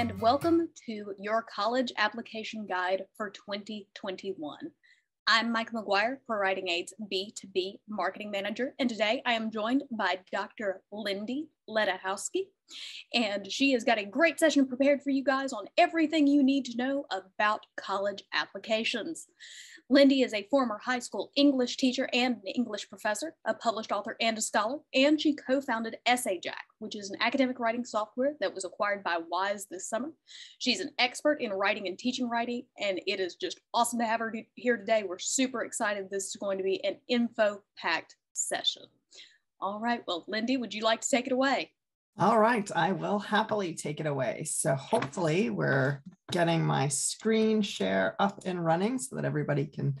and welcome to your college application guide for 2021. I'm Micah McGuire, Pro Writing Aid's B2B Marketing Manager, and today I am joined by Dr. Lindy Ledohowski, and she has got a great session prepared for you guys on everything you need to know about college applications. Lindy is a former high school English teacher and an English professor, a published author and a scholar, and she co-founded EssayJack, which is an academic writing software that was acquired by Wize this summer. She's an expert in writing and teaching writing, and it is just awesome to have her here today. We're super excited this is going to be an info-packed session. All right, well, Lindy, would you like to take it away? All right, I will happily take it away. So hopefully we're getting my screen share up and running so that everybody can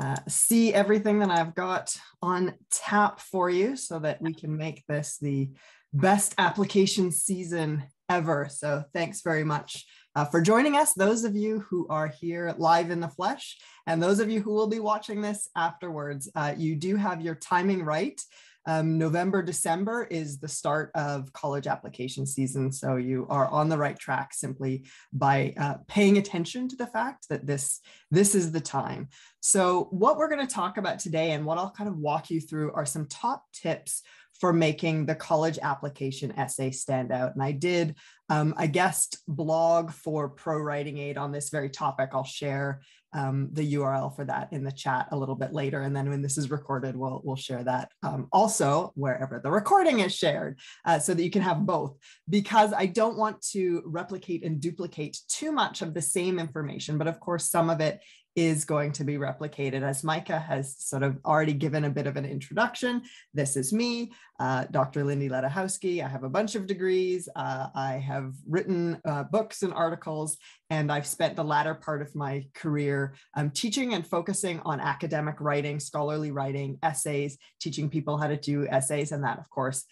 uh, see everything that I've got on tap for you so that we can make this the best application season ever. So thanks very much uh, for joining us, those of you who are here live in the flesh, and those of you who will be watching this afterwards, uh, you do have your timing right. Um, November, December is the start of college application season. So you are on the right track simply by uh, paying attention to the fact that this, this is the time. So what we're going to talk about today and what I'll kind of walk you through are some top tips for making the college application essay stand out. And I did um, a guest blog for Pro Writing Aid on this very topic. I'll share um, the URL for that in the chat a little bit later. And then when this is recorded, we'll, we'll share that um, also wherever the recording is shared uh, so that you can have both. Because I don't want to replicate and duplicate too much of the same information, but of course, some of it is going to be replicated. As Micah has sort of already given a bit of an introduction, this is me, uh, Dr. Lindy Ledohowski. I have a bunch of degrees. Uh, I have written uh, books and articles, and I've spent the latter part of my career um, teaching and focusing on academic writing, scholarly writing, essays, teaching people how to do essays, and that, of course,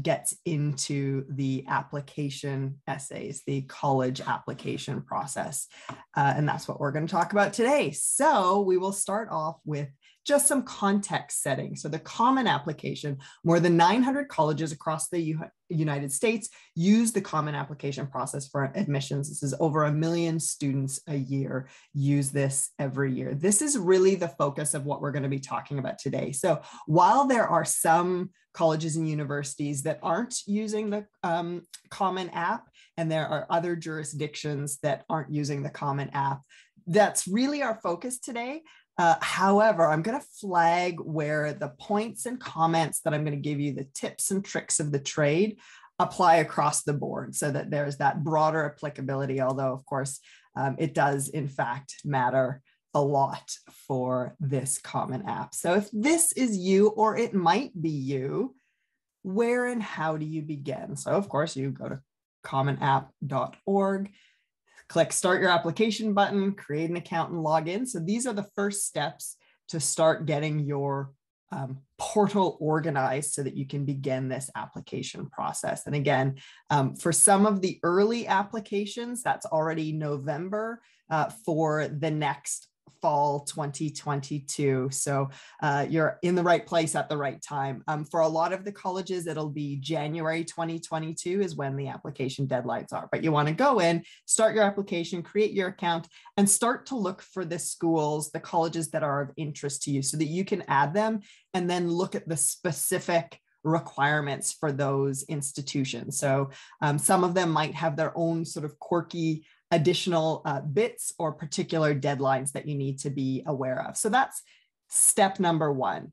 gets into the application essays, the college application process. Uh, and that's what we're going to talk about today. So we will start off with just some context setting. So the common application, more than 900 colleges across the U United States use the common application process for admissions. This is over a million students a year use this every year. This is really the focus of what we're going to be talking about today. So while there are some colleges and universities that aren't using the um, common app, and there are other jurisdictions that aren't using the common app, that's really our focus today. Uh, however, I'm going to flag where the points and comments that I'm going to give you, the tips and tricks of the trade, apply across the board so that there's that broader applicability, although, of course, um, it does, in fact, matter a lot for this common app. So if this is you, or it might be you, where and how do you begin? So, of course, you go to commonapp.org click start your application button, create an account and log in. So these are the first steps to start getting your um, portal organized so that you can begin this application process. And again, um, for some of the early applications, that's already November uh, for the next fall 2022. So uh, you're in the right place at the right time. Um, for a lot of the colleges, it'll be January 2022 is when the application deadlines are. But you want to go in, start your application, create your account, and start to look for the schools, the colleges that are of interest to you so that you can add them and then look at the specific requirements for those institutions. So um, some of them might have their own sort of quirky additional uh, bits or particular deadlines that you need to be aware of. So that's step number one.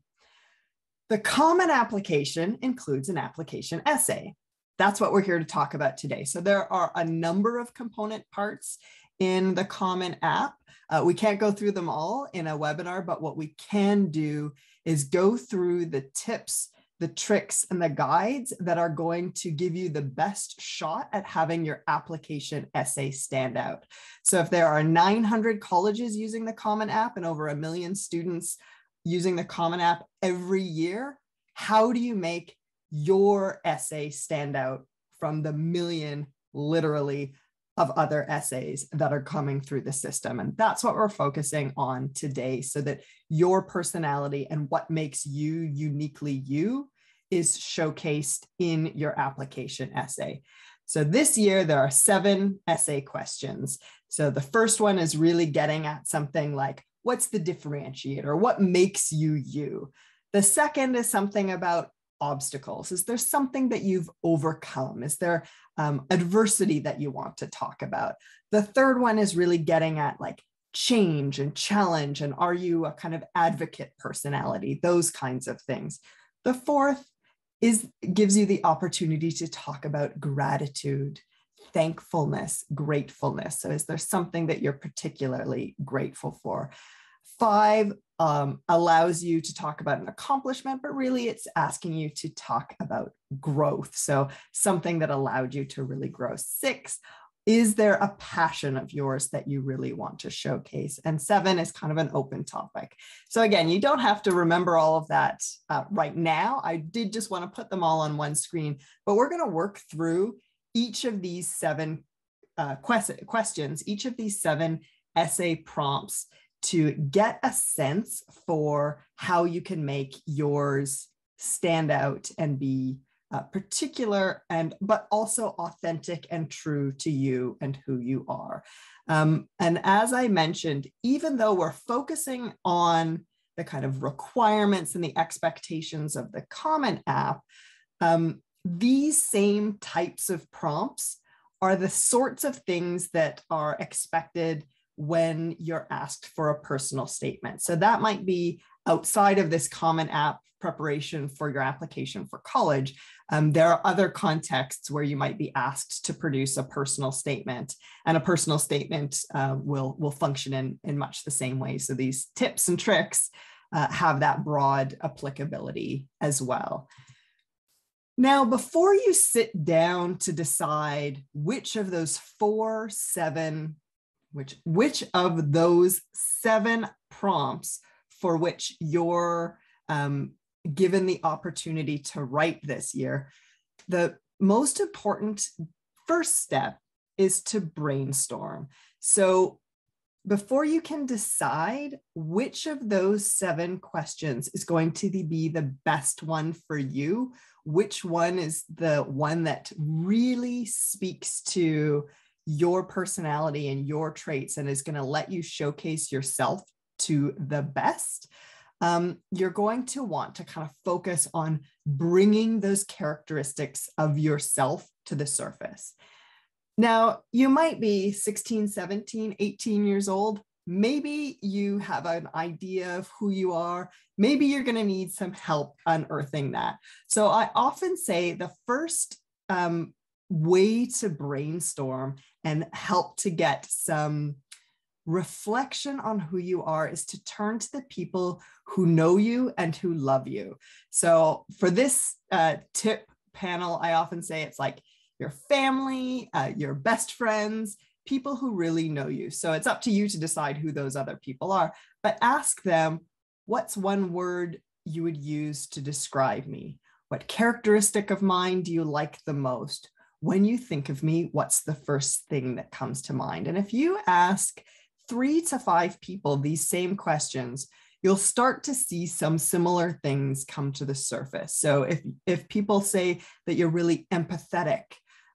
The common application includes an application essay. That's what we're here to talk about today. So there are a number of component parts in the common app. Uh, we can't go through them all in a webinar, but what we can do is go through the tips the tricks and the guides that are going to give you the best shot at having your application essay stand out. So if there are 900 colleges using the Common App and over a million students using the Common App every year, how do you make your essay stand out from the million, literally, of other essays that are coming through the system. And that's what we're focusing on today so that your personality and what makes you uniquely you is showcased in your application essay. So this year, there are seven essay questions. So the first one is really getting at something like what's the differentiator? What makes you you? The second is something about obstacles. Is there something that you've overcome? Is there um, adversity that you want to talk about? The third one is really getting at like change and challenge. And are you a kind of advocate personality? Those kinds of things. The fourth is gives you the opportunity to talk about gratitude, thankfulness, gratefulness. So, is there something that you're particularly grateful for? Five um, allows you to talk about an accomplishment, but really it's asking you to talk about growth. So, something that allowed you to really grow. Six is there a passion of yours that you really want to showcase? And seven is kind of an open topic. So again, you don't have to remember all of that uh, right now. I did just want to put them all on one screen, but we're going to work through each of these seven uh, quest- questions, each of these seven essay prompts to get a sense for how you can make yours stand out and be uh, particular and but also authentic and true to you and who you are. Um, and as i mentioned even though we're focusing on the kind of requirements and the expectations of the common app um, these same types of prompts are the sorts of things that are expected when you're asked for a personal statement so that might be outside of this common app preparation for your application for college, um, there are other contexts where you might be asked to produce a personal statement, and a personal statement uh, will will function in in much the same way. So these tips and tricks uh, have that broad applicability as well. Now, before you sit down to decide which of those four, seven, which which of those seven prompts for which you're um, given the opportunity to write this year, the most important first step is to brainstorm. So before you can decide which of those seven questions is going to be the best one for you, which one is the one that really speaks to your personality and your traits and is going to let you showcase yourself to the best, um, you're going to want to kind of focus on bringing those characteristics of yourself to the surface. Now, you might be 16, 17, 18 years old. Maybe you have an idea of who you are. Maybe you're going to need some help unearthing that. So, I often say the first um, way to brainstorm and help to get some reflection on who you are is to turn to the people who know you and who love you. So for this uh, tip panel, I often say it's like your family, uh, your best friends, people who really know you. So it's up to you to decide who those other people are, but ask them what's one word you would use to describe me? What characteristic of mine do you like the most? When you think of me, what's the first thing that comes to mind? And if you ask three to five people these same questions, you'll start to see some similar things come to the surface. So if if people say that you're really empathetic,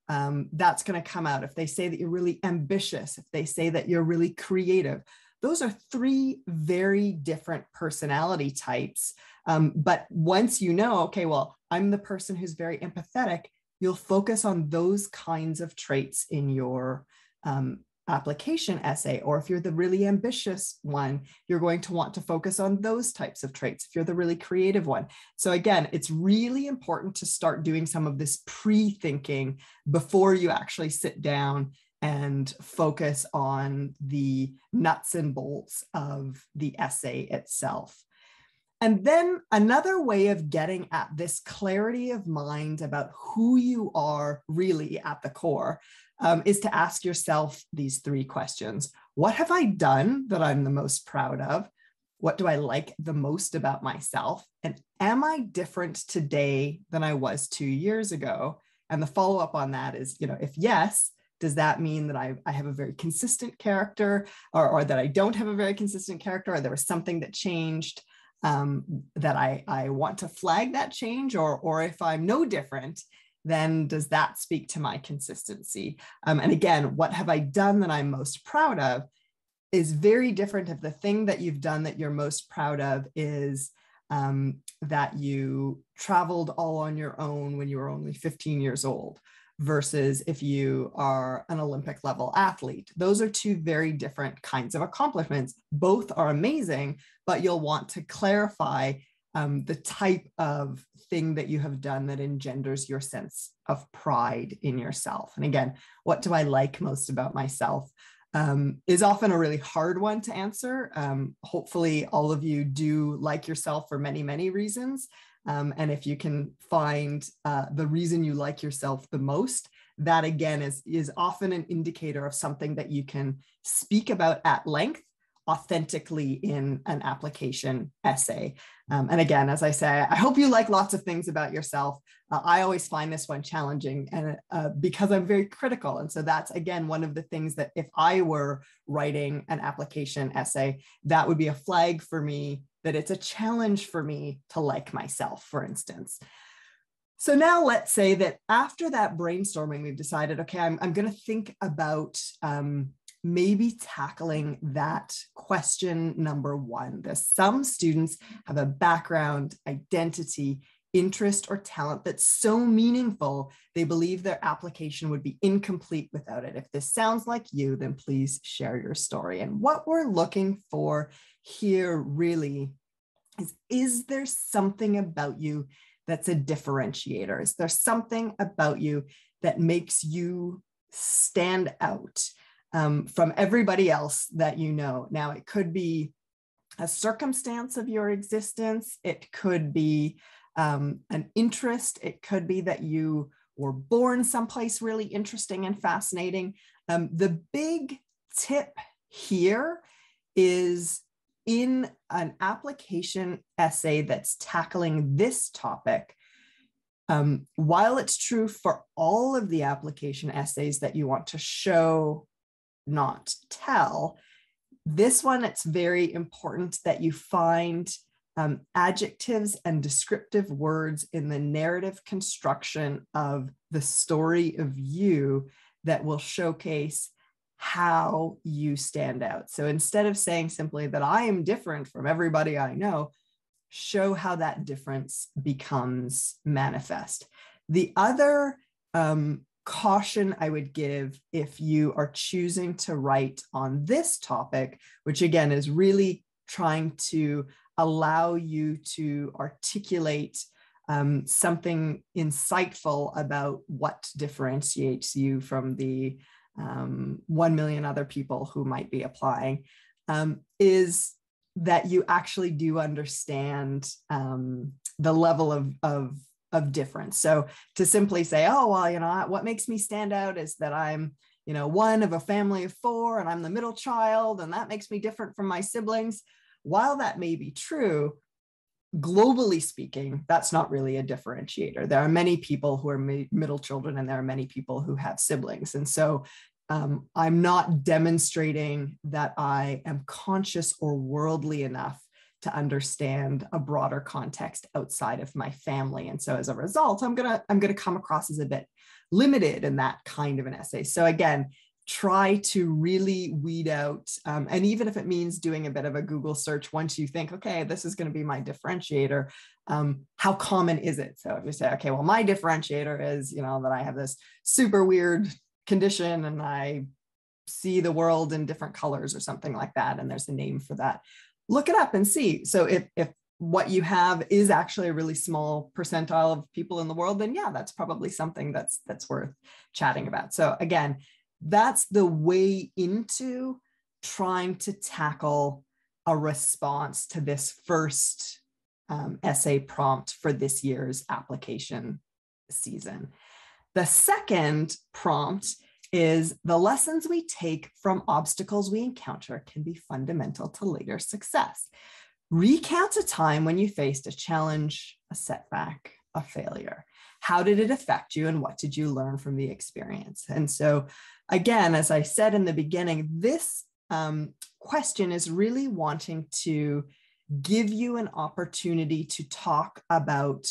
um, that's going to come out. If they say that you're really ambitious, if they say that you're really creative, those are three very different personality types. Um, but once you know, okay, well, I'm the person who's very empathetic, you'll focus on those kinds of traits in your um, application essay, or if you're the really ambitious one, you're going to want to focus on those types of traits. If you're the really creative one. So, again, it's really important to start doing some of this pre thinking before you actually sit down and focus on the nuts and bolts of the essay itself. And then another way of getting at this clarity of mind about who you are really at the core um, is to ask yourself these three questions What have I done that I'm the most proud of? What do I like the most about myself? And am I different today than I was two years ago? And the follow up on that is, you know, if yes, does that mean that I, I have a very consistent character or, or that I don't have a very consistent character or there was something that changed um, that I, I want to flag that change or, or if I'm no different then does that speak to my consistency? Um, and again, what have I done that I'm most proud of is very different if the thing that you've done that you're most proud of is um, that you traveled all on your own when you were only 15 years old versus if you are an Olympic level athlete. Those are two very different kinds of accomplishments. Both are amazing, but you'll want to clarify um, the type of thing that you have done that engenders your sense of pride in yourself. And again, what do I like most about myself? Um, is often a really hard one to answer. Um, hopefully, all of you do like yourself for many, many reasons. Um, and if you can find uh, the reason you like yourself the most, that again is, is often an indicator of something that you can speak about at length authentically in an application essay. Um, and again, as I say, I hope you like lots of things about yourself. Uh, I always find this one challenging and uh, because I'm very critical. And so that's again, one of the things that if I were writing an application essay, that would be a flag for me that it's a challenge for me to like myself, for instance. So now let's say that after that brainstorming, we've decided, okay, I'm, I'm going to think about um, maybe tackling that question number one. That some students have a background, identity, interest, or talent that's so meaningful, they believe their application would be incomplete without it. If this sounds like you, then please share your story. And what we're looking for here really is is there something about you that's a differentiator? Is there something about you that makes you stand out um, from everybody else that you know? Now, it could be a circumstance of your existence, it could be um, an interest, it could be that you were born someplace really interesting and fascinating. Um, the big tip here is in an application essay that's tackling this topic, um, while it's true for all of the application essays that you want to show, not tell, this one, it's very important that you find um, adjectives and descriptive words in the narrative construction of the story of you that will showcase how you stand out. So instead of saying simply that I am different from everybody I know, show how that difference becomes manifest. The other um, caution I would give if you are choosing to write on this topic, which again is really trying to allow you to articulate um, something insightful about what differentiates you from the um, 1 million other people who might be applying, um, is that you actually do understand um, the level of, of, of difference. So to simply say, oh, well, you know, what makes me stand out is that I'm, you know, one of a family of four and I'm the middle child, and that makes me different from my siblings. While that may be true, globally speaking, that's not really a differentiator. There are many people who are middle children and there are many people who have siblings. And so um, I'm not demonstrating that I am conscious or worldly enough to understand a broader context outside of my family. And so as a result, I'm gonna, I'm gonna come across as a bit limited in that kind of an essay. So again, try to really weed out um, and even if it means doing a bit of a google search once you think okay this is going to be my differentiator um, how common is it so if you say okay well my differentiator is you know that i have this super weird condition and i see the world in different colors or something like that and there's a name for that look it up and see so if if what you have is actually a really small percentile of people in the world then yeah that's probably something that's that's worth chatting about so again that's the way into trying to tackle a response to this first um, essay prompt for this year's application season. The second prompt is the lessons we take from obstacles we encounter can be fundamental to later success. Recount a time when you faced a challenge, a setback, a failure. How did it affect you and what did you learn from the experience? And so again, as I said in the beginning, this um, question is really wanting to give you an opportunity to talk about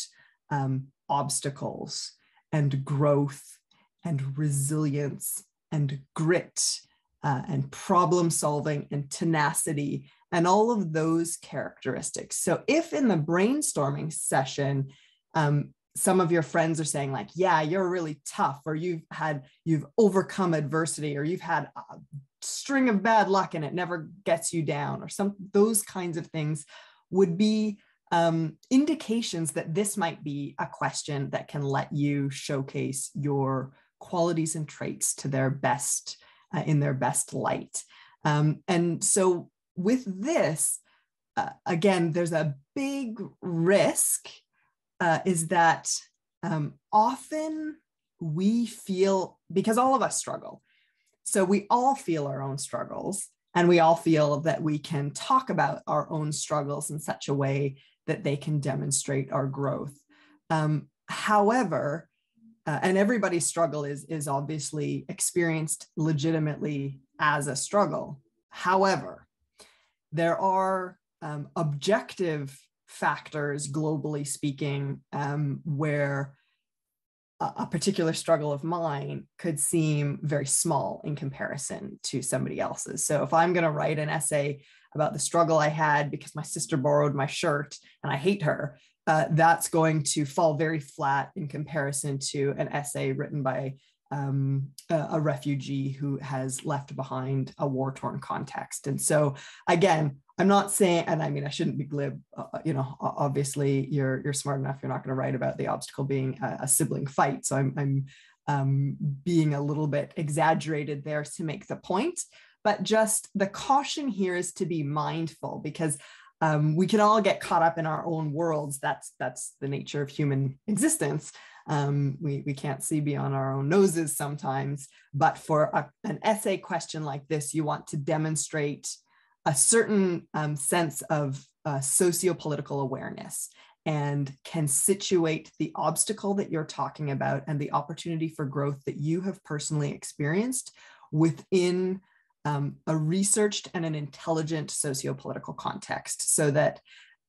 um, obstacles and growth and resilience and grit uh, and problem solving and tenacity and all of those characteristics. So, if in the brainstorming session, um, some of your friends are saying like yeah you're really tough or you've had you've overcome adversity or you've had a string of bad luck and it never gets you down or some those kinds of things would be um, indications that this might be a question that can let you showcase your qualities and traits to their best uh, in their best light um, and so with this uh, again there's a big risk uh, is that um, often we feel, because all of us struggle, so we all feel our own struggles, and we all feel that we can talk about our own struggles in such a way that they can demonstrate our growth. Um, however, uh, and everybody's struggle is is obviously experienced legitimately as a struggle. However, there are um, objective factors, globally speaking, um, where a, a particular struggle of mine could seem very small in comparison to somebody else's. So if I'm going to write an essay about the struggle I had because my sister borrowed my shirt and I hate her, uh, that's going to fall very flat in comparison to an essay written by um, a, a, refugee who has left behind a war torn context. And so, again, I'm not saying, and I mean, I shouldn't be glib. Uh, uh you know, obviously, you're you're smart enough. You're not going to write about the obstacle being a, a sibling fight. So I'm I'm um, being a little bit exaggerated there to make the point. But just the caution here is to be mindful because um, we can all get caught up in our own worlds. That's that's the nature of human existence. Um, we, we can't see beyond our own noses sometimes. But for a, an essay question like this, you want to demonstrate a certain um, sense of uh, socio-political awareness and can situate the obstacle that you're talking about and the opportunity for growth that you have personally experienced within um, a researched and an intelligent socio-political context so that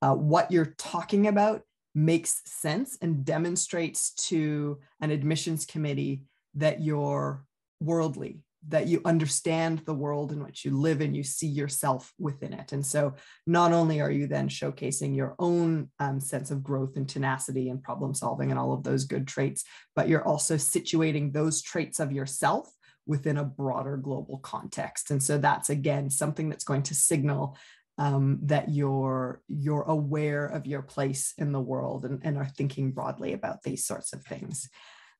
uh, what you're talking about makes sense and demonstrates to an admissions committee that you're worldly, that you understand the world in which you live and you see yourself within it. And so, not only are you then showcasing your own um, sense of growth and tenacity and problem solving and all of those good traits, but you're also situating those traits of yourself within a broader global context. And so, that's again something that's going to signal um, that you're you're aware of your place in the world and, and are thinking broadly about these sorts of things.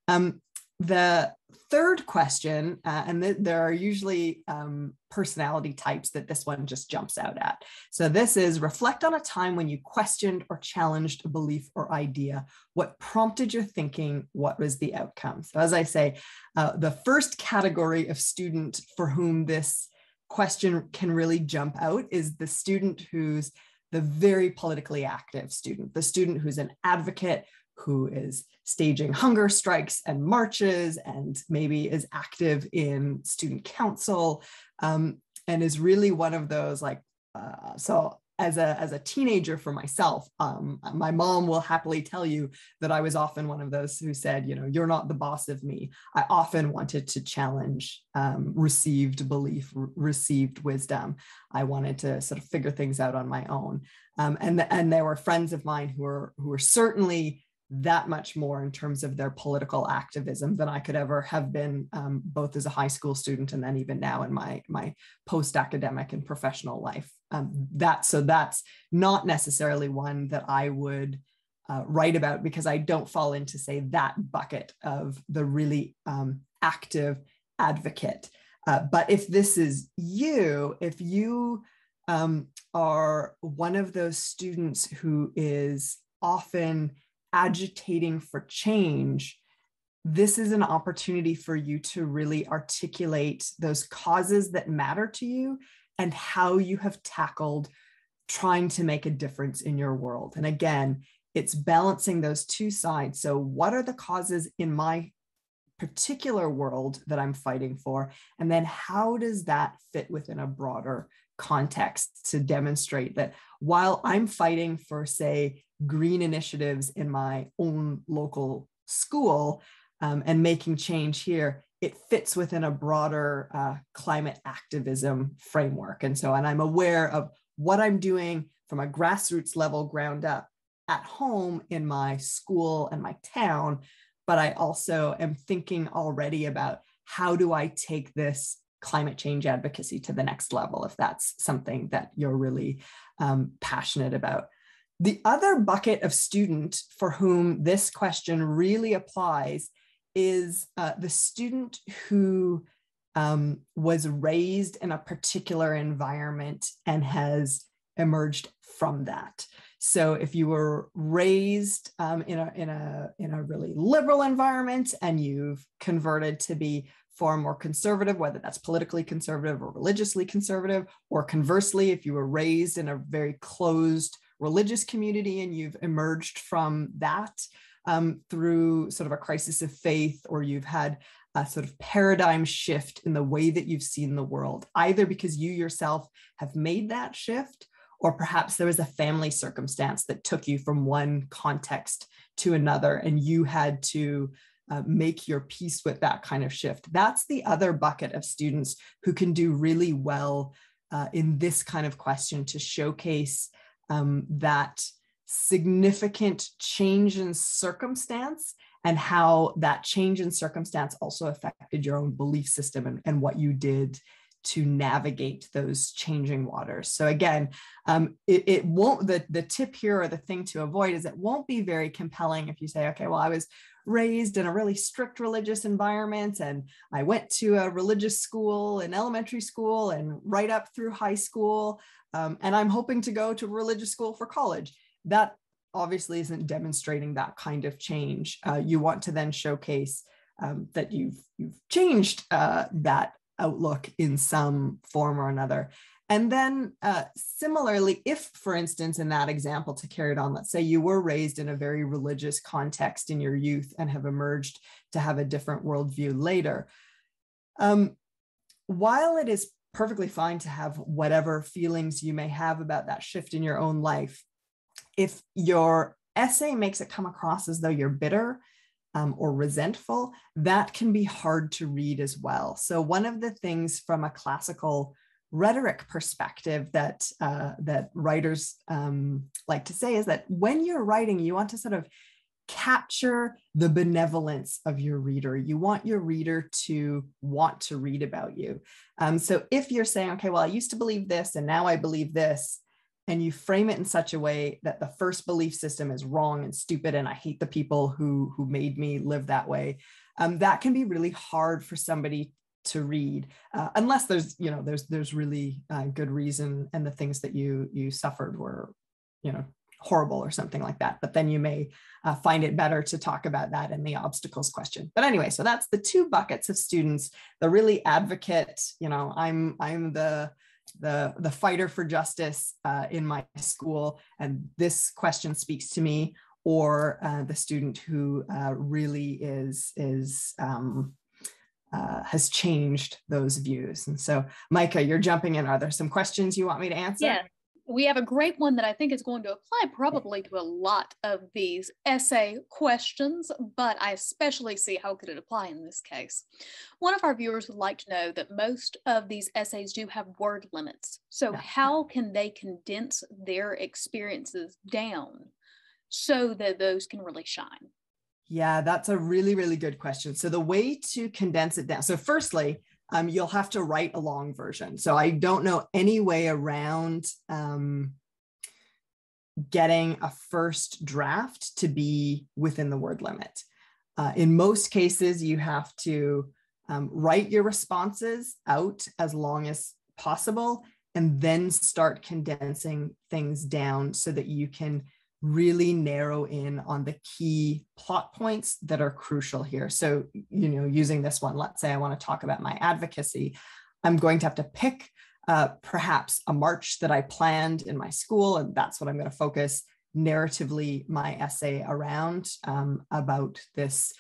Um, the third question, uh, and th- there are usually um, personality types that this one just jumps out at. So this is reflect on a time when you questioned or challenged a belief or idea. What prompted your thinking? What was the outcome? So as I say, uh, the first category of student for whom this question can really jump out is the student who's the very politically active student, the student who's an advocate, who is staging hunger strikes and marches and maybe is active in student council um, and is really one of those like uh, so as a as a teenager for myself um, my mom will happily tell you that i was often one of those who said you know you're not the boss of me. I often wanted to challenge um, received belief received wisdom. I wanted to sort of figure things out on my own. Um, and and there were friends of mine who were who were certainly that much more in terms of their political activism than I could ever have been, um, both as a high school student and then even now in my my post academic and professional life. Um, that so that's not necessarily one that I would uh, write about because I don't fall into say that bucket of the really um, active advocate. Uh, but if this is you, if you um, are one of those students who is often agitating for change, this is an opportunity for you to really articulate those causes that matter to you and how you have tackled trying to make a difference in your world. And again, it's balancing those two sides. So, what are the causes in my particular world that I'm fighting for? And then, how does that fit within a broader context to demonstrate that while I'm fighting for, say, green initiatives in my own local school, um, and making change here, it fits within a broader uh, climate activism framework. And so, and I'm aware of what I'm doing from a grassroots level, ground up at home in my school and my town. But I also am thinking already about how do I take this climate change advocacy to the next level if that's something that you're really um, passionate about. The other bucket of student for whom this question really applies is uh, the student who um, was raised in a particular environment and has emerged from that. So if you were raised um, in a in a in a really liberal environment and you've converted to be far more conservative, whether that's politically conservative or religiously conservative, or conversely, if you were raised in a very closed religious community and you've emerged from that um, through sort of a crisis of faith, or you've had a sort of paradigm shift in the way that you've seen the world, either because you yourself have made that shift, or perhaps there was a family circumstance that took you from one context to another, and you had to uh, make your peace with that kind of shift. That's the other bucket of students who can do really well uh, in this kind of question to showcase um, that significant change in circumstance and how that change in circumstance also affected your own belief system and, and what you did to navigate those changing waters. So again, um, it, it, won't, the, the tip here or the thing to avoid is it won't be very compelling if you say, okay, well, I was raised in a really strict religious environment and I went to a religious school in elementary school and right up through high school. Um, and I'm hoping to go to religious school for college. That obviously isn't demonstrating that kind of change. Uh, you want to then showcase um, that you've you've changed uh, that outlook in some form or another. And then uh, similarly, if, for instance, in that example to carry it on, let's say you were raised in a very religious context in your youth and have emerged to have a different worldview later. Um, while it is perfectly fine to have whatever feelings you may have about that shift in your own life, if your essay makes it come across as though you're bitter um, or resentful, that can be hard to read as well. So, one of the things from a classical rhetoric perspective that uh, that writers um, like to say is that when you're writing, you want to sort of capture the benevolence of your reader. You want your reader to want to read about you. Um, so if you're saying, okay, well, I used to believe this and now I believe this, and you frame it in such a way that the first belief system is wrong and stupid and i hate the people who who made me live that way um, that can be really hard for somebody to read uh, unless there's you know there's there's really uh, good reason and the things that you you suffered were you know horrible or something like that. But then you may uh, find it better to talk about that in the obstacles question. But anyway so that's the two buckets of students the really advocate you know i'm i'm the the the fighter for justice uh, in my school and this question speaks to me or uh, the student who uh, really is is um, uh, has changed those views and so micah you're jumping in are there some questions you want me to answer yeah we have a great one that I think is going to apply probably to a lot of these essay questions, but I especially see how could it apply in this case. One of our viewers would like to know that most of these essays do have word limits. So yeah. how can they condense their experiences down so that those can really shine? Yeah, that's a really, really good question. So the way to condense it down. So firstly, um, you'll have to write a long version. So I don't know any way around um, getting a first draft to be within the word limit. Uh, in most cases, you have to um, write your responses out as long as possible and then start condensing things down so that you can really narrow in on the key plot points that are crucial here. So, you know, using this one, let's say I want to talk about my advocacy, I'm going to have to pick uh, perhaps a march that I planned in my school, and that's what I'm going to focus narratively my essay around um, about this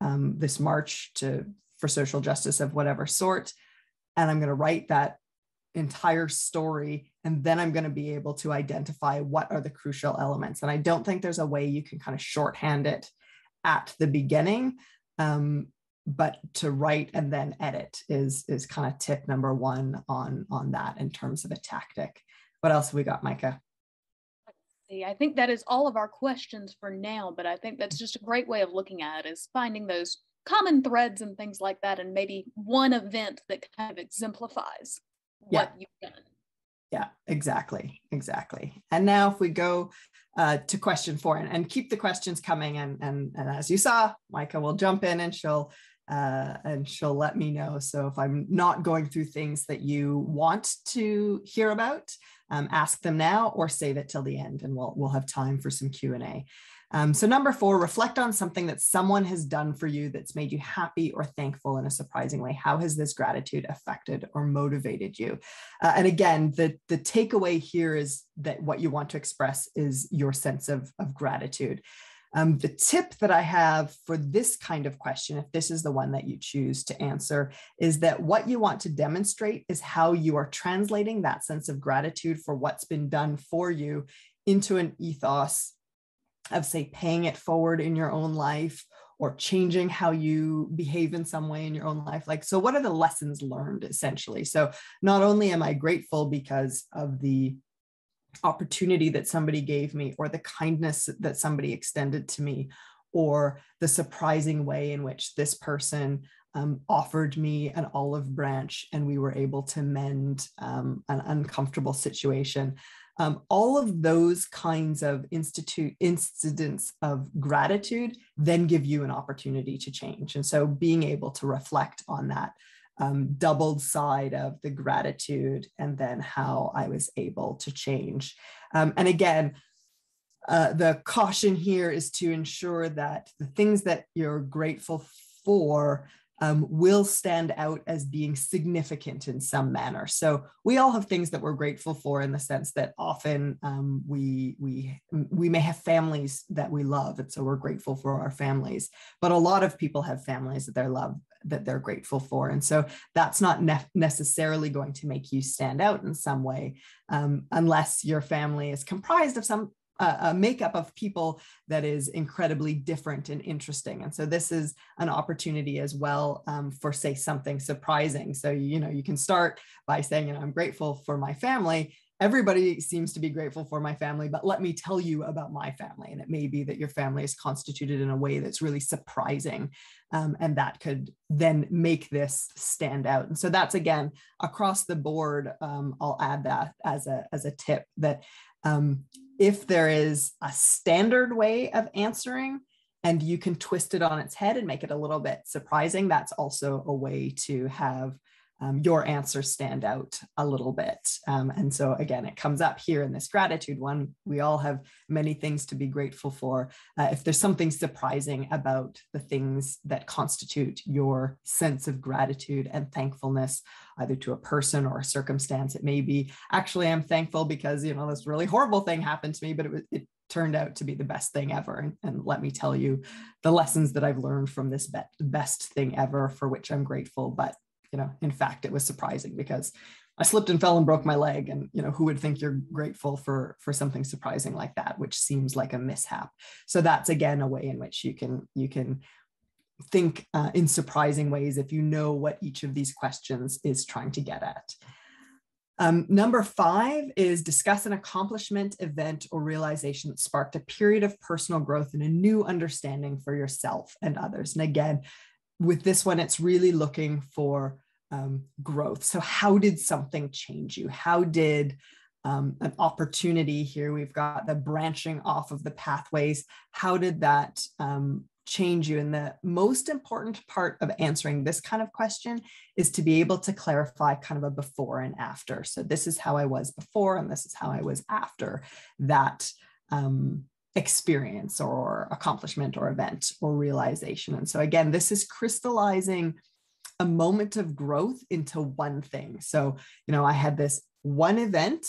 um, this march to for social justice of whatever sort, and I'm going to write that entire story and then i'm going to be able to identify what are the crucial elements and i don't think there's a way you can kind of shorthand it at the beginning Um, but to write and then edit is is kind of tip number one on on that in terms of a tactic. What else have we got, Micah? I think that is all of our questions for now, but I think that's just a great way of looking at it is finding those common threads and things like that, and maybe one event that kind of exemplifies what yeah. you've done. Yeah, exactly. Exactly. And now if we go uh, to question four and, and keep the questions coming and, and, and as you saw, Micah will jump in and she'll uh, and she'll let me know. So if I'm not going through things that you want to hear about, um, ask them now or save it till the end and we'll, we'll have time for some Q&A. Um, so number four, reflect on something that someone has done for you that's made you happy or thankful in a surprising way. How has this gratitude affected or motivated you? Uh, and again, the, the takeaway here is that what you want to express is your sense of, of gratitude. Um, the tip that I have for this kind of question, if this is the one that you choose to answer, is that what you want to demonstrate is how you are translating that sense of gratitude for what's been done for you into an ethos of, say, paying it forward in your own life or changing how you behave in some way in your own life. Like, so what are the lessons learned essentially? So, not only am I grateful because of the opportunity that somebody gave me or the kindness that somebody extended to me or the surprising way in which this person um, offered me an olive branch and we were able to mend um, an uncomfortable situation. Um, all of those kinds of institute incidents of gratitude then give you an opportunity to change. And so being able to reflect on that um, doubled side of the gratitude and then how I was able to change. Um, and again, uh, the caution here is to ensure that the things that you're grateful for um, will stand out as being significant in some manner. So we all have things that we're grateful for in the sense that often um, we we we may have families that we love, and so we're grateful for our families. But a lot of people have families that they love that they're grateful for, and so that's not ne- necessarily going to make you stand out in some way, um, unless your family is comprised of some a, makeup of people that is incredibly different and interesting. And so this is an opportunity as well um, for say something surprising. So you know you can start by saying, you know, I'm grateful for my family. Everybody seems to be grateful for my family, but let me tell you about my family. And it may be that your family is constituted in a way that's really surprising. Um, and that could then make this stand out. And so that's again across the board. Um, I'll add that as a as a tip that um, if there is a standard way of answering and you can twist it on its head and make it a little bit surprising, that's also a way to have um, your answers stand out a little bit. Um, and so, again, it comes up here in this gratitude one. We all have many things to be grateful for. Uh, if there's something surprising about the things that constitute your sense of gratitude and thankfulness, either to a person or a circumstance, it may be actually, I'm thankful because, you know, this really horrible thing happened to me, but it, was, it turned out to be the best thing ever. And, and, let me tell you the lessons that I've learned from this be- best thing ever, for which I'm grateful. But you know, in fact, it was surprising because I slipped and fell and broke my leg. And, you know, who would think you're grateful for, for something surprising like that, which seems like a mishap. So that's again, a way in which you can, you can think uh, in surprising ways if you know what each of these questions is trying to get at. Um, number five is discuss an accomplishment, event, or realization that sparked a period of personal growth and a new understanding for yourself and others. And again, with this one, it's really looking for um, growth. So, how did something change you? How did um, an opportunity here? We've got the branching off of the pathways. How did that um, change you? And the most important part of answering this kind of question is to be able to clarify kind of a before and after. So, this is how I was before, and this is how I was after that. Um, experience or accomplishment or event or realization. And so, again, this is crystallizing a moment of growth into one thing. So, you know, I had this one event,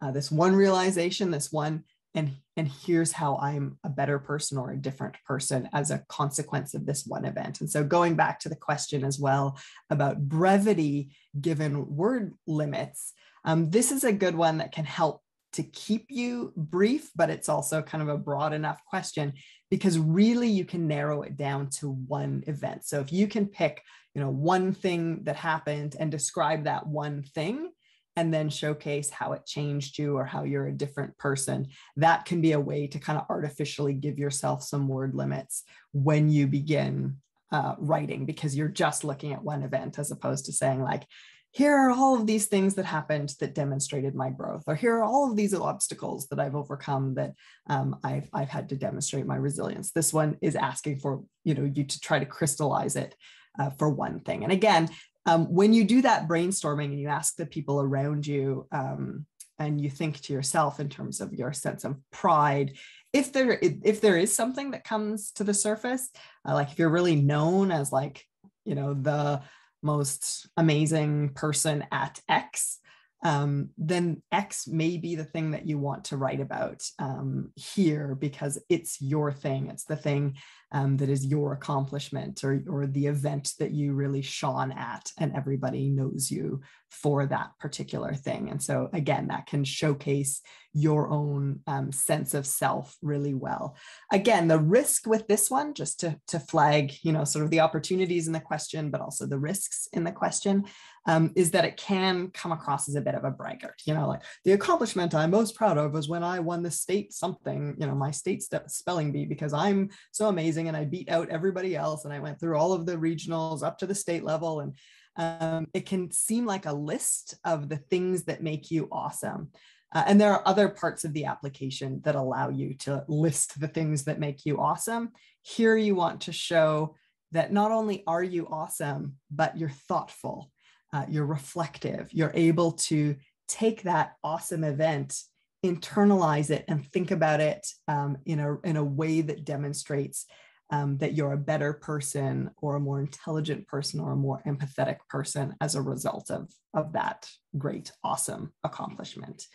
uh, this one realization, this one, and and here's how I'm a better person or a different person as a consequence of this one event. And so, going back to the question as well about brevity given word limits, um, this is a good one that can help to keep you brief, but it's also kind of a broad enough question because really you can narrow it down to one event. So if you can pick, you know, one thing that happened and describe that one thing, and then showcase how it changed you or how you're a different person. That can be a way to kind of artificially give yourself some word limits when you begin uh, writing because you're just looking at one event as opposed to saying, like, here are all of these things that happened that demonstrated my growth, or here are all of these obstacles that I've overcome that um, I've, I've had to demonstrate my resilience. This one is asking for you know you to try to crystallize it uh, for one thing. And again, um, when you do that brainstorming and you ask the people around you um, and you think to yourself in terms of your sense of pride if there if there is something that comes to the surface uh, like if you're really known as like you know the most amazing person at x um, then X may be the thing that you want to write about um, here because it's your thing. It's the thing um, that is your accomplishment or, or the event that you really shone at, and everybody knows you for that particular thing. And so, again, that can showcase your own um, sense of self really well. Again, the risk with this one, just to, to flag, you know, sort of the opportunities in the question, but also the risks in the question um, is that it can come across as a bit of a braggart. You know, like the accomplishment I'm most proud of was when I won the state something, you know, my state spelling bee because I'm so amazing and I beat out everybody else and I went through all of the regionals up to the state level and um, it can seem like a list of the things that make you awesome. Uh, and there are other parts of the application that allow you to list the things that make you awesome. Here you want to show that not only are you awesome, but you're thoughtful uh, you're reflective, you're able to take that awesome event, internalize it, and think about it um, in, a, in a way that demonstrates um, that you're a better person or a more intelligent person or a more empathetic person as a result of, of that great, awesome accomplishment.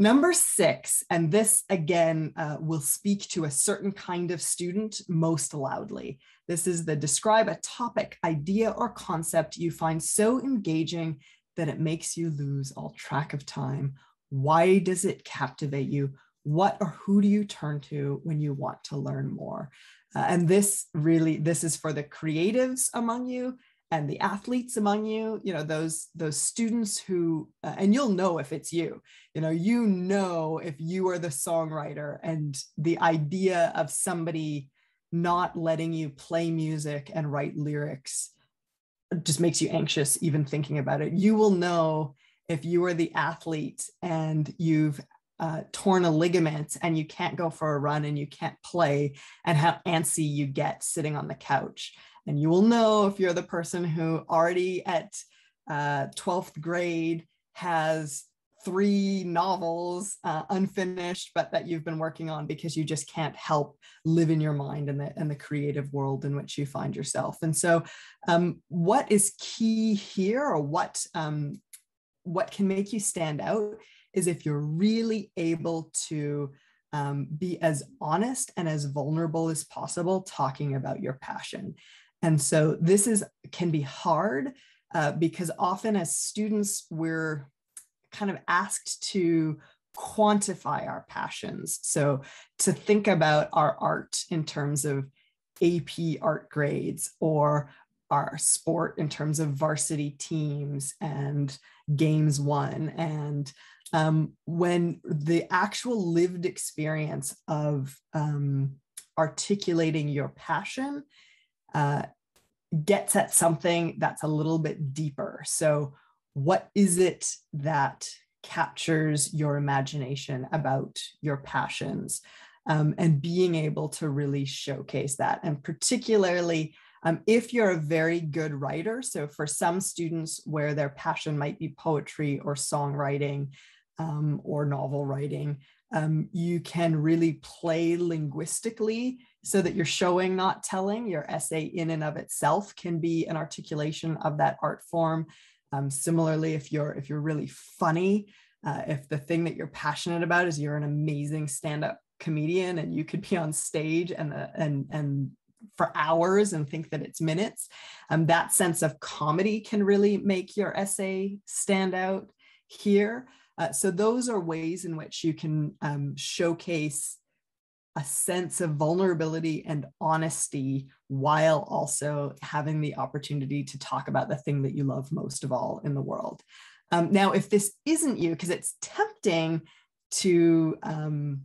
Number six, and this again uh, will speak to a certain kind of student most loudly. This is the describe a topic, idea, or concept you find so engaging that it makes you lose all track of time. Why does it captivate you? What or who do you turn to when you want to learn more? Uh, and this really, this is for the creatives among you and the athletes among you you know those those students who uh, and you'll know if it's you you know you know if you are the songwriter and the idea of somebody not letting you play music and write lyrics just makes you anxious even thinking about it. You will know if you are the athlete and you've uh, torn a ligament and you can't go for a run and you can't play and how antsy you get sitting on the couch and you will know if you're the person who already at uh, 12th grade has three novels uh, unfinished, but that you've been working on because you just can't help live in your mind and the, and the creative world in which you find yourself. And so, um, what is key here, or what um, what can make you stand out, is if you're really able to um, be as honest and as vulnerable as possible talking about your passion. And so this is can be hard uh, because often as students, we're kind of asked to quantify our passions. So to think about our art in terms of AP art grades or our sport in terms of varsity teams and games won. And um, when the actual lived experience of um, articulating your passion uh, gets at something that's a little bit deeper. So, what is it that captures your imagination about your passions? Um, and being able to really showcase that. And particularly um, if you're a very good writer, so for some students where their passion might be poetry or songwriting um, or novel writing, um, you can really play linguistically so that you're showing, not telling. Your essay, in and of itself, can be an articulation of that art form. Um, similarly, if you're if you're really funny, uh, if the thing that you're passionate about is you're an amazing stand-up comedian and you could be on stage and the, and and for hours and think that it's minutes, um, that sense of comedy can really make your essay stand out here. Uh, so those are ways in which you can um, showcase a sense of vulnerability and honesty while also having the opportunity to talk about the thing that you love most of all in the world. Um, now, if this isn't you, because it's tempting to um,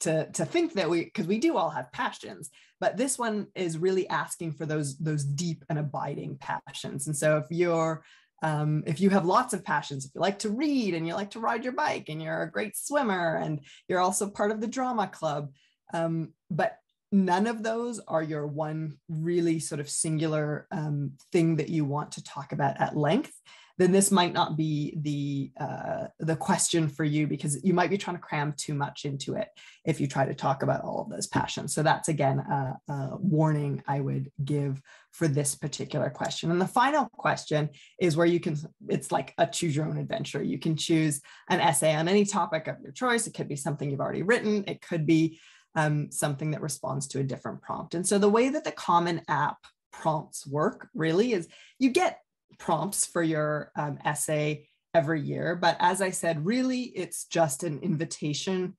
to to think that we because we do all have passions but this one is really asking for those those deep and abiding passions and so if you're um, if you have lots of passions if you like to read and you like to ride your bike and you're a great swimmer and you're also part of the drama club um, but none of those are your one really sort of singular um, thing that you want to talk about at length then this might not be the uh, the question for you because you might be trying to cram too much into it if you try to talk about all of those passions. So that's again a, a warning I would give for this particular question. And the final question is where you can it's like a choose your own adventure. You can choose an essay on any topic of your choice. It could be something you've already written. It could be um, something that responds to a different prompt. And so the way that the Common App prompts work really is you get prompts for your um, essay every year. But as I said, really, it's just an invitation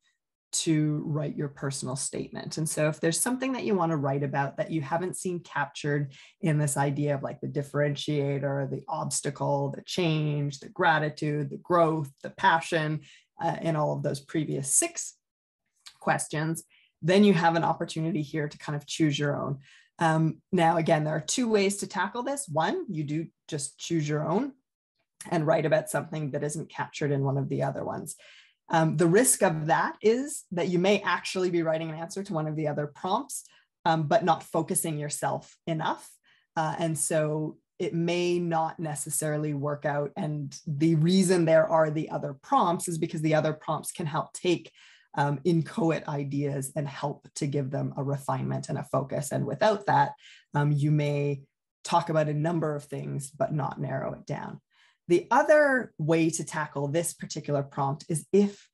to write your personal statement. And so if there's something that you want to write about that you haven't seen captured in this idea of like the differentiator, the obstacle, the change, the gratitude, the growth, the passion, uh, in all of those previous six questions, then you have an opportunity here to kind of choose your own. Um, now, again, there are two ways to tackle this. One, you do just choose your own and write about something that isn't captured in one of the other ones. Um, the risk of that is that you may actually be writing an answer to one of the other prompts, um, but not focusing yourself enough. Uh, and so it may not necessarily work out. And the reason there are the other prompts is because the other prompts can help take um, inchoate ideas and help to give them a refinement and a focus. And without that, um, you may talk about a number of things, but not narrow it down. The other way to tackle this particular prompt is if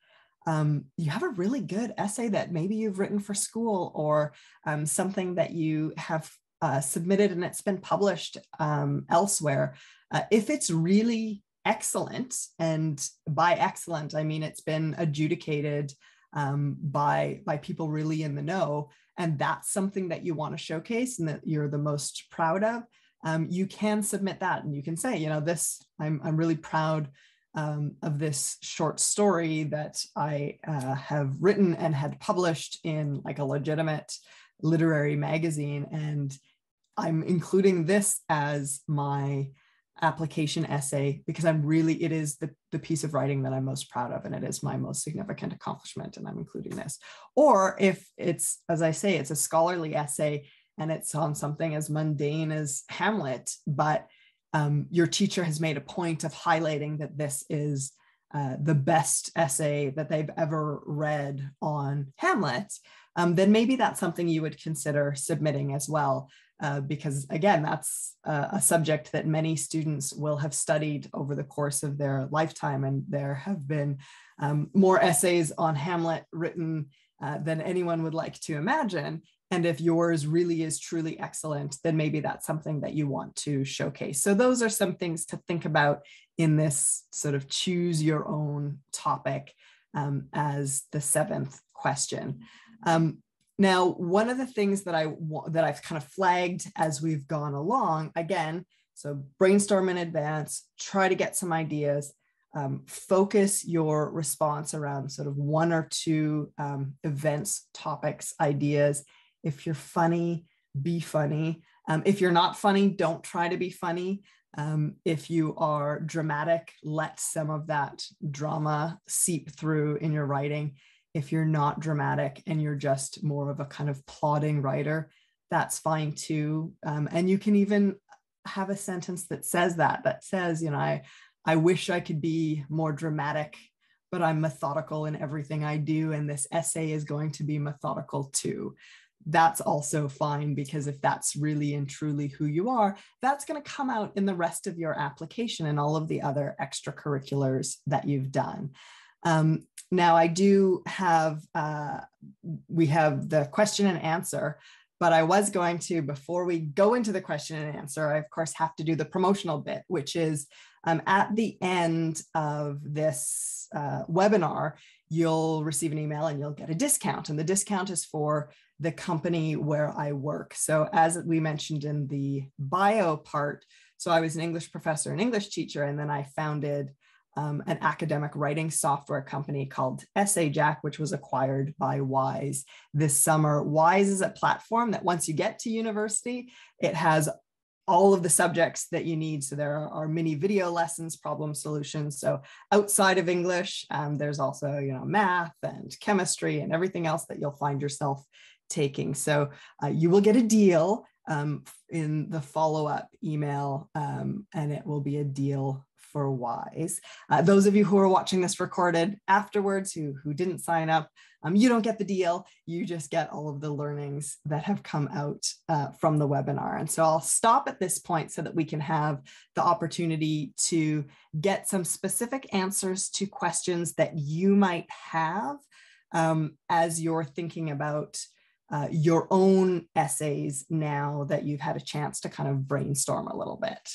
um, you have a really good essay that maybe you've written for school or um, something that you have uh, submitted and it's been published um, elsewhere. Uh, if it's really excellent, and by excellent, I mean it's been adjudicated um, by by people really in the know. And that's something that you want to showcase and that you're the most proud of. Um, you can submit that and you can say you know this i'm, I'm really proud um, of this short story that i uh, have written and had published in like a legitimate literary magazine. And i'm including this as my application essay because I'm really, it is the, the piece of writing that I'm most proud of, and it is my most significant accomplishment, and I'm including this. Or if it's, as I say, it's a scholarly essay and it's on something as mundane as Hamlet, but um, your teacher has made a point of highlighting that this is uh, the best essay that they've ever read on Hamlet, um, then maybe that's something you would consider submitting as well uh, because again, that's a, a, subject that many students will have studied over the course of their lifetime. And there have been um, more essays on Hamlet written uh, than anyone would like to imagine. And if yours really is truly excellent, then maybe that's something that you want to showcase. So those are some things to think about in this sort of choose your own topic um, as the seventh question. Um, now, one of the things that I that I've kind of flagged as we've gone along, again, so brainstorm in advance, try to get some ideas, um, focus your response around sort of one or two um, events, topics, ideas. If you're funny, be funny. Um, if you're not funny, don't try to be funny. Um, if you are dramatic, let some of that drama seep through in your writing if you're not dramatic and you're just more of a kind of plodding writer, that's fine too. Um, and you can even have a sentence that says that, that says, you know, I, I wish I could be more dramatic, but I'm methodical in everything I do. And this essay is going to be methodical too. That's also fine because if that's really and truly who you are, that's going to come out in the rest of your application and all of the other extracurriculars that you've done. Um, now I do have, uh, we have the question and answer, but I was going to, before we go into the question and answer, I of course have to do the promotional bit, which is um, at the end of this uh, webinar, you'll receive an email and you'll get a discount. And the discount is for the company where I work. So, as we mentioned in the bio part, so I was an English professor and English teacher, and then I founded um, an academic writing software company called EssayJack, which was acquired by Wize this summer. Wize is a platform that once you get to university, it has all of the subjects that you need. So there are, mini video lessons, problem solutions. So outside of English, um, there's also you know math and chemistry and everything else that you'll find yourself taking. So uh, you will get a deal um, in the follow-up email, um, and it will be a deal for Wize. Uh, those of you who are watching this recorded afterwards, who who didn't sign up, um, you don't get the deal. You just get all of the learnings that have come out uh, from the webinar. And so I'll stop at this point so that we can have the opportunity to get some specific answers to questions that you might have um, as you're thinking about uh, your own essays now that you've had a chance to kind of brainstorm a little bit.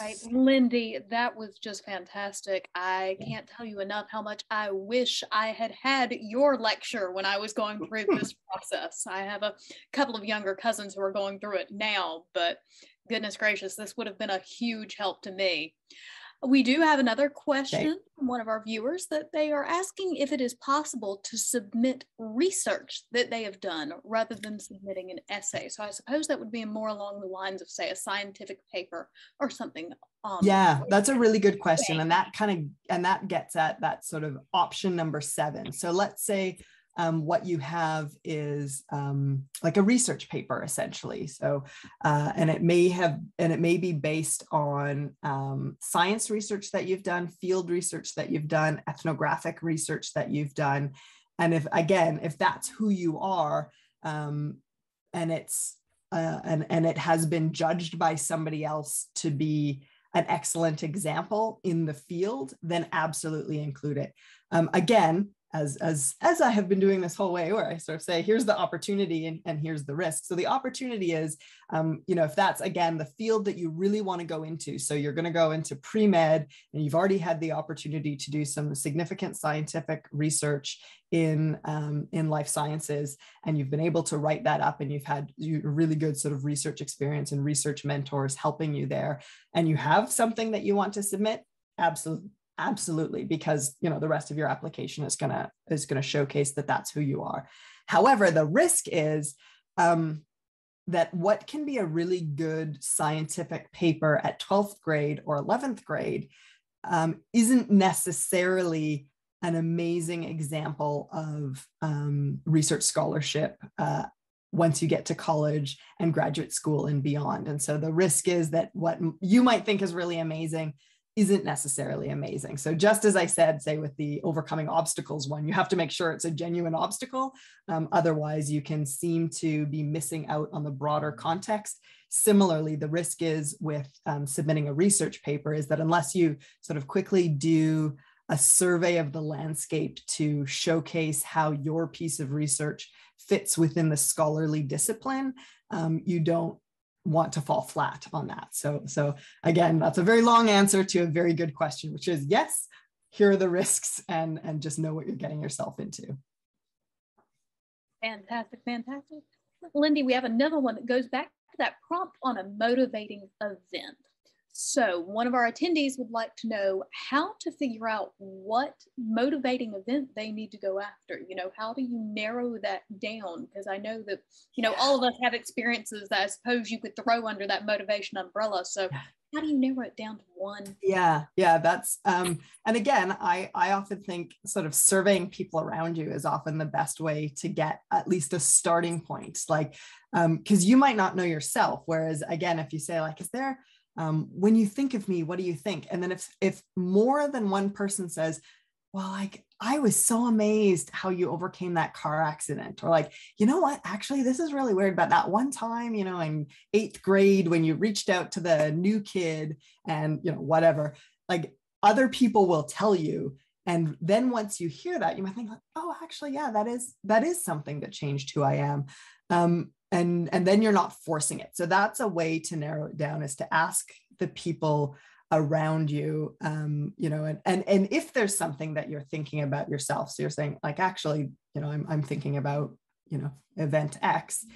Right, Lindy, that was just fantastic. I can't tell you enough how much I wish I had had your lecture when I was going through this process. I have a couple of younger cousins who are going through it now, but goodness gracious, this would have been a huge help to me. We do have another question okay. from one of our viewers that they are asking if it is possible to submit research that they have done rather than submitting an essay. So I suppose that would be more along the lines of, say, a scientific paper or something. Um, yeah, that's a really good question, and that kind of and that gets at that sort of option number seven. So let's say um, what you have is um, like a research paper essentially. So, uh, and it may have, and it may be based on um, science research that you've done, field research that you've done, ethnographic research that you've done. And if, again, if that's who you are, um, and it's, uh, and, and it has been judged by somebody else to be an excellent example in the field, then absolutely include it. Um, again, as as as I have been doing this whole way, where I sort of say, here's the opportunity and, and here's the risk. So the opportunity is, um, you know, if that's again the field that you really want to go into. So you're going to go into pre med, and you've already had the opportunity to do some significant scientific research in um, in life sciences, and you've been able to write that up, and you've had you really good sort of research experience and research mentors helping you there, and you have something that you want to submit. Absolutely absolutely because you know the rest of your application is gonna is gonna showcase that that's who you are however the risk is um, that what can be a really good scientific paper at 12th grade or 11th grade um, isn't necessarily an amazing example of um, research scholarship uh, once you get to college and graduate school and beyond. And so the risk is that what you might think is really amazing isn't necessarily amazing. So just as I said, say with the overcoming obstacles one, you have to make sure it's a genuine obstacle. Um, otherwise, you can seem to be missing out on the broader context. Similarly, the risk is with um, submitting a research paper is that unless you sort of quickly do a survey of the landscape to showcase how your piece of research fits within the scholarly discipline, um, you don't want to fall flat on that. So, so again, that's a very long answer to a very good question, which is yes, here are the risks and, and just know what you're getting yourself into. Fantastic, fantastic. Lindy, we have another one that goes back to that prompt on a motivating event. So one of our attendees would like to know how to figure out what motivating event they need to go after. You know, how do you narrow that down? Because I know that, you know, all of us have experiences that I suppose you could throw under that motivation umbrella. So how do you narrow it down to one? Yeah, yeah, that's um, and again, I I often think sort of surveying people around you is often the best way to get at least a starting point. Like, um, because you might not know yourself. Whereas again, if you say like, is there um, when you think of me what do you think? And then if if more than one person says well like i was so amazed how you overcame that car accident or like you know what? Actually this is really weird about that one time you know in eighth grade when you reached out to the new kid and you know whatever like other people will tell you. And then once you hear that you might think oh actually yeah that is that is something that changed who i am. Um, and and then you're not forcing it. So that's a way to narrow it down is to ask the people around you um, you know and, and and if there's something that you're thinking about yourself so you're saying like actually you know i'm, I'm thinking about you know event x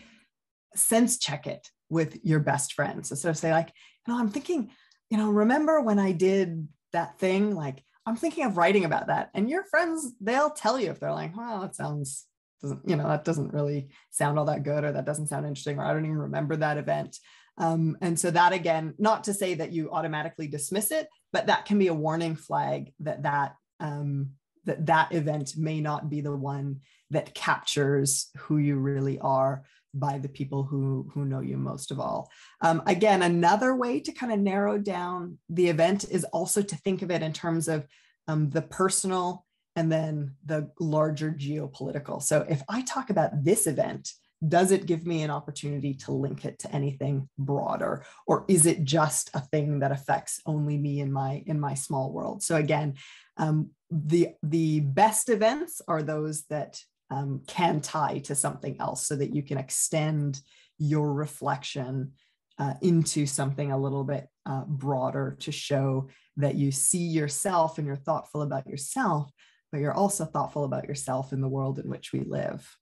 sense check it with your best friends. So sort of say like you know i'm thinking you know remember when i did that thing? Like i'm thinking of writing about that. And your friends they'll tell you if they're like well it sounds doesn't you know that doesn't really sound all that good or that doesn't sound interesting or i don't even remember that event. Um, and so that again not to say that you automatically dismiss it but that can be a warning flag that that um, that that event may not be the one that captures who you really are by the people who who know you most of all. Um, again another way to kind of narrow down the event is also to think of it in terms of um, the personal and then the larger geopolitical. So if I talk about this event, does it give me an opportunity to link it to anything broader or is it just a thing that affects only me in my in my small world so again um, the the best events are those that um, can tie to something else so that you can extend your reflection uh, into something a little bit uh, broader to show that you see yourself and you're thoughtful about yourself but you're also thoughtful about yourself and the world in which we live.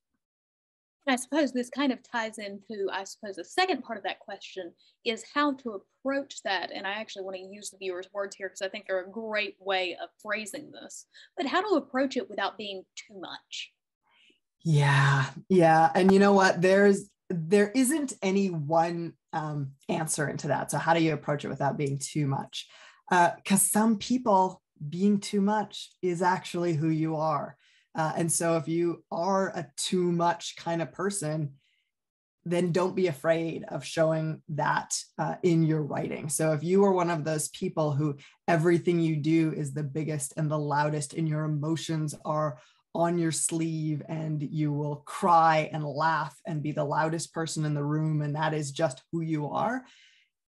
I suppose this kind of ties into, I suppose, the second part of that question is how to approach that. And I actually want to use the viewer's words here because I think they're a great way of phrasing this, but how to approach it without being too much. Yeah, yeah. And you know what? There's, there isn't any one um, answer into that. So, how do you approach it without being too much? Because uh, some people being too much is actually who you are. Uh, and so if you are a too much kind of person, then don't be afraid of showing that uh, in your writing. So if you are one of those people who everything you do is the biggest and the loudest, and your emotions are on your sleeve, and you will cry and laugh and be the loudest person in the room, and that is just who you are,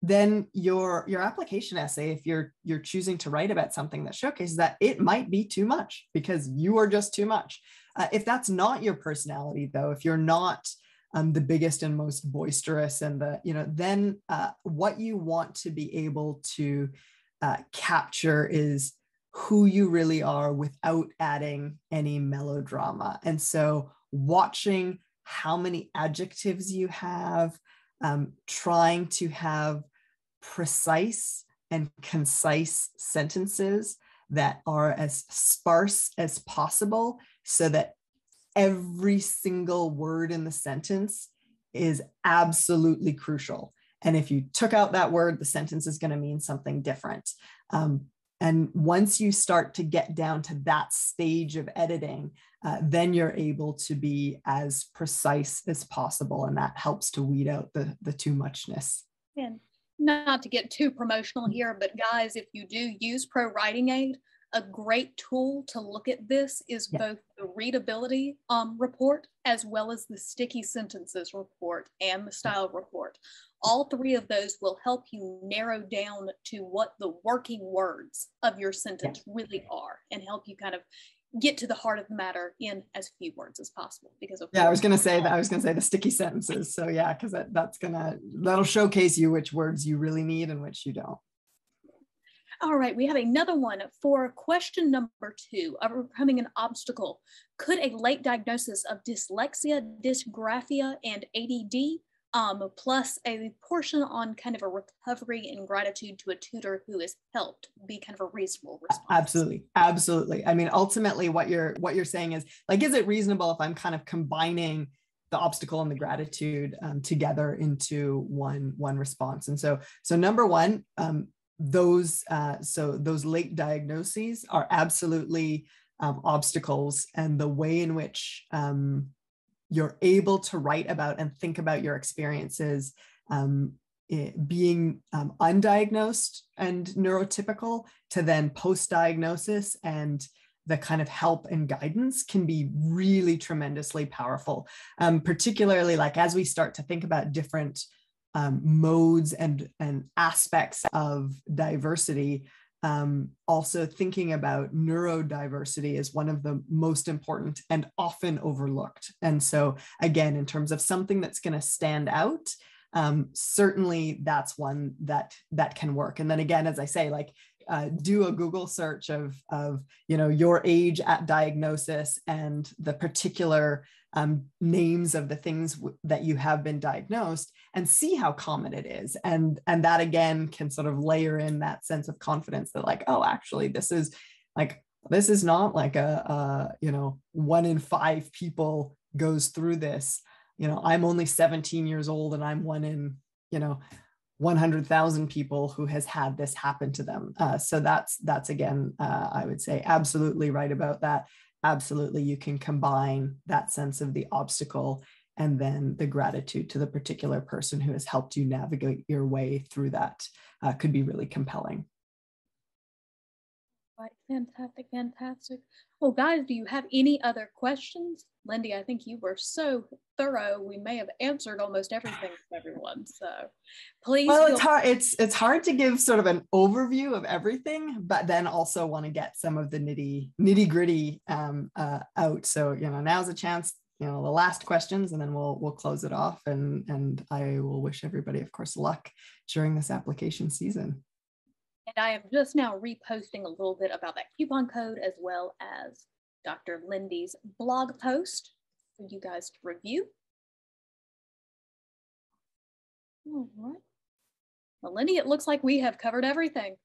then your your application essay if you're you're choosing to write about something that showcases that it might be too much because you are just too much. Uh, if that's not your personality though if you're not um, the biggest and most boisterous and the you know then uh, what you want to be able to uh, capture is who you really are without adding any melodrama. And so watching how many adjectives you have um, trying to have precise and concise sentences that are as sparse as possible so that every single word in the sentence is absolutely crucial. And if you took out that word, the sentence is going to mean something different. Um, and once you start to get down to that stage of editing, uh, then you're able to be as precise as possible. And that helps to weed out the, the too muchness. And not to get too promotional here, but guys, if you do use ProWritingAid, a great tool to look at this is yeah. both the readability um, report as well as the sticky sentences report and the style report. All three of those will help you narrow down to what the working words of your sentence yeah. really are and help you kind of get to the heart of the matter in as few words as possible because of yeah i was going to say that i was going to say the sticky sentences so yeah because that, that's gonna that'll showcase you which words you really need and which you don't all right, we have another one for question number two, overcoming an obstacle. Could a late diagnosis of dyslexia, dysgraphia, and ADD um, plus a portion on kind of a recovery and gratitude to a tutor who has helped be kind of a reasonable response. Absolutely, absolutely. I mean, ultimately, what you're what you're saying is like, is it reasonable if I'm kind of combining the obstacle and the gratitude um, together into one one response? And so, so number one, um, those uh, so those late diagnoses are absolutely um, obstacles, and the way in which um, you're able to write about and think about your experiences um, being um, undiagnosed and neurotypical to then post diagnosis and the kind of help and guidance can be really tremendously powerful. Um, particularly like as we start to think about different um, modes and and aspects of diversity um, also thinking about neurodiversity is one of the most important and often overlooked. And so, again, in terms of something that's going to stand out, um, certainly that's one that that can work. And then again, as I say, like uh, do a Google search of, of you know your age at diagnosis and the particular um, names of the things that you have been diagnosed and see how common it is and and that again can sort of layer in that sense of confidence that like oh actually this is like this is not like a, a you know one in five people goes through this you know i'm only 17 years old and i'm one in you know 100,000 people who has had this happen to them. Uh, so that's that's again, uh, I would say, absolutely right about that. Absolutely, you can combine that sense of the obstacle and then the gratitude to the particular person who has helped you navigate your way through that uh, could be really compelling. Right, fantastic, fantastic. Well, guys, do you have any other questions? Lindy, I think you were so thorough. We may have answered almost everything for everyone. So please. Well, it's hard. It's it's hard to give sort of an overview of everything, but then also want to get some of the nitty nitty gritty um, uh, out. So you know, now's a chance. You know, the last questions, and then we'll we'll close it off. And and I will wish everybody, of course, luck during this application season. And I am just now reposting a little bit about that coupon code as well as Dr. Lindy's blog post for you guys to review. All right. Well, Lindy, it looks like we have covered everything.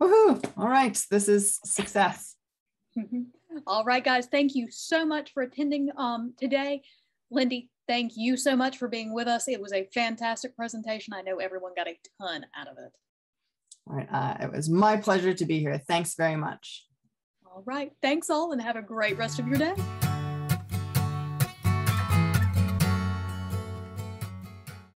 Woohoo! All right, this is success. All right, guys, thank you so much for attending um, today. Lindy, thank you so much for being with us. It was a fantastic presentation. I know everyone got a ton out of it. All right. Uh, it was my pleasure to be here. Thanks very much. All right. Thanks all and have a great rest of your day.